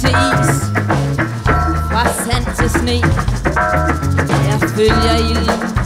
til is. Fra sand til sne. Jeg følger ilden.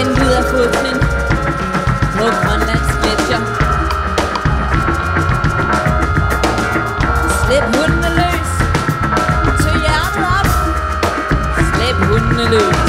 Vind ud af foden på Grønlands gletsjer. Slip hundene løs. Tøj hjertet op. Slip hundene løs.